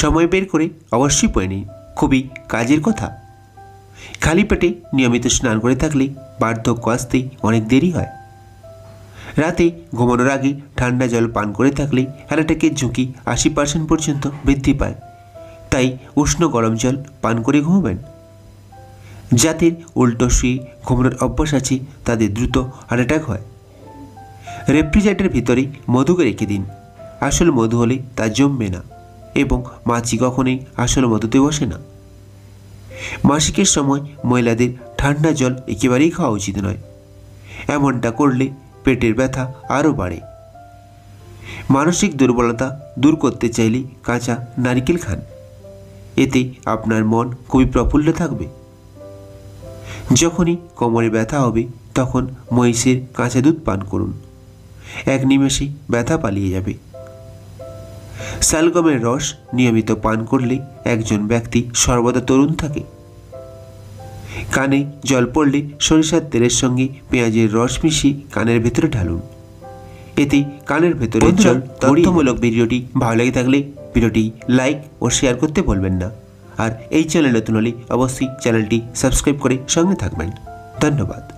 সময় বের করে অবশ্যই পড়ে নিন খুবই কাজের কথা। খালি পেটে নিয়মিত স্নান করে থাকলে বার্ধক্য আসতে অনেক দেরি হয়। রাতে ঘুমানোর আগে ঠান্ডা জল পান করে থাকলে হার্ট অ্যাটাকের ঝুঁকি আশি পার্সেন্ট পর্যন্ত বৃদ্ধি পায়। তাই উষ্ণ গরম জল পান করে ঘুমাবেন। যাদের উল্টো শুয়ে ঘুমানোর অভ্যাস আছে, তাদের দ্রুত হার্ট অ্যাটাক হয়। রেফ্রিজারেটরের ভিতরে মধুকে রেখে দিন। আসল মধু হলে তা জমবে না। এবং মাছি কখনোই আসল মধুতে বসে না। মাসিকের সময় মহিলাদের ঠান্ডা জল একেবারেই খাওয়া উচিত নয়। এমনটা করলে পেটের ব্যথা আরও বাড়ে। মানসিক দুর্বলতা দূর করতে চাইলে কাঁচা নারকেল খান। এতে আপনার মন খুবই প্রফুল্ল থাকবে। যখনই কোমরে ব্যথা হবে, তখন মহিষের কাঁচা দুধ পান করুন। এক নিমেষেই ব্যথা পালিয়ে যাবে। শালগমের রস নিয়মিত পান করলে একজন ব্যক্তি সর্বদা তরুণ থাকে। কানে জল পড়লে সরিষার তেলের সঙ্গে পেঁয়াজের রস মিশিয়ে কানের ভেতরে ঢালুন। এতে কানের ভেতরে জল তথ্যমূলক ভিডিওটি ভালো লেগে থাকলে ভিডিওটি লাইক ও শেয়ার করতে ভুলবেন না। আর এই চ্যানেল নতুন হলে অবশ্যই চ্যানেলটি সাবস্ক্রাইব করে সঙ্গে থাকবেন। ধন্যবাদ।